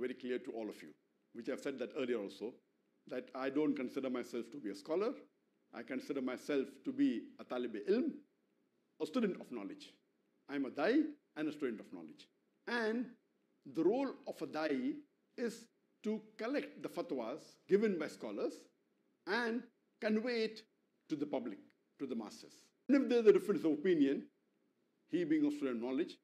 very clear to all of you, which I've said that earlier also, that I don't consider myself to be a scholar. I consider myself to be a talib ilm, a student of knowledge. I'm a dai and a student of knowledge. And the role of a dai is to collect the fatwas given by scholars and convey it to the public, to the masses. And if there's a difference of opinion, he being a student of knowledge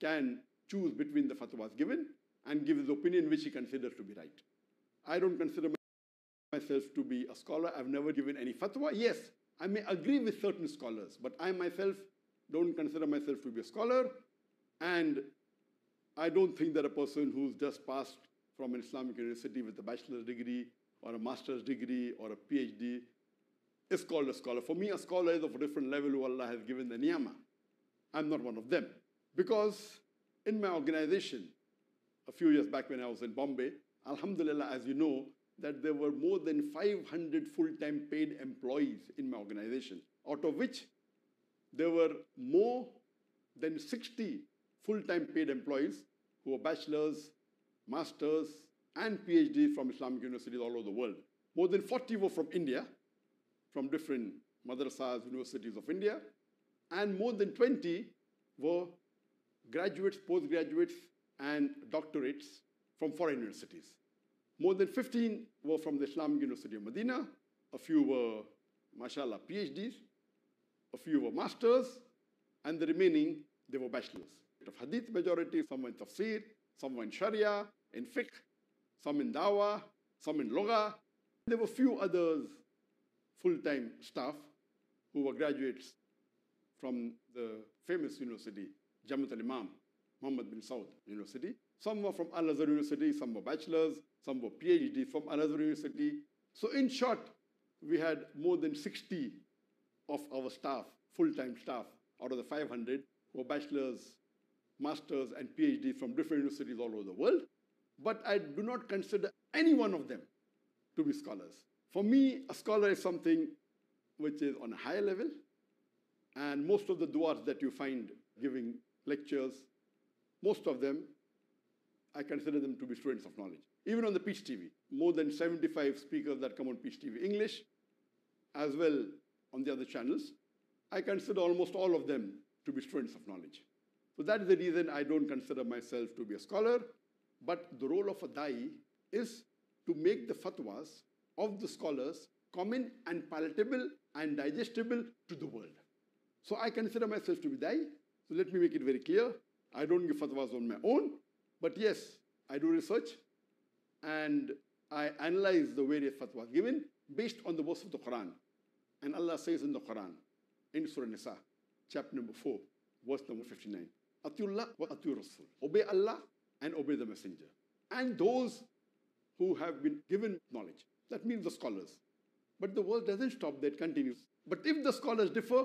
can choose between the fatwas given and give his opinion which he considers to be right. I don't consider myself to be a scholar. I've never given any fatwa. Yes, I may agree with certain scholars, but I myself don't consider myself to be a scholar. And I don't think that a person who's just passed from an Islamic university with a bachelor's degree or a master's degree or a PhD is called a scholar. For me, a scholar is of a different level who Allah has given the niyama. I'm not one of them. Because in my organization, a few years back when I was in Bombay, Alhamdulillah, as you know, that there were more than 500 full-time paid employees in my organization, out of which there were more than 60 full-time paid employees who were bachelors, masters, and PhD from Islamic universities all over the world. More than 40 were from India, from different madrasas, universities of India, and more than 20 were graduates, postgraduates, and doctorates from foreign universities. More than 15 were from the Islamic University of Medina. A few were, mashallah, PhDs. A few were masters. And the remaining, they were bachelors. Of hadith majority, some were in tafsir, some were in sharia, in fiqh, some in dawah, some in lugha. There were few others, full-time staff, who were graduates from the famous university, Jamiat al-Imam, Muhammad bin Saud University. Some were from Al-Azhar University, some were bachelors, some were PhD from Al-Azhar University. So in short, we had more than 60 of our staff, full-time staff, out of the 500 were bachelors, masters, and PhD from different universities all over the world. But I do not consider any one of them to be scholars. For me, a scholar is something which is on a higher level, and most of the duars that you find giving lectures, most of them, I consider them to be students of knowledge. Even on the Peace TV, more than 75 speakers that come on Peace TV English, as well on the other channels, I consider almost all of them to be students of knowledge. So that is the reason I don't consider myself to be a scholar, but the role of a dai is to make the fatwas of the scholars common and palatable and digestible to the world. So I consider myself to be dai. So let me make it very clear. I don't give fatwas on my own, but yes, I do research and I analyze the various fatwas given based on the verse of the Quran. And Allah says in the Quran, in Surah Nisa, chapter number 4, verse number 59, Atiullah wa Atiur Rasul. Obey Allah and obey the Messenger. And those who have been given knowledge. That means the scholars. But the world doesn't stop there, it continues. But if the scholars differ,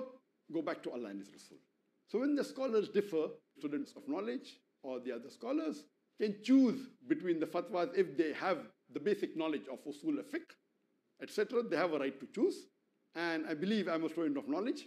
go back to Allah and His Rasul. So when the scholars differ, students of knowledge or the other scholars can choose between the fatwas if they have the basic knowledge of usul al-fiqh, etc. They have a right to choose. And I believe I'm a student of knowledge.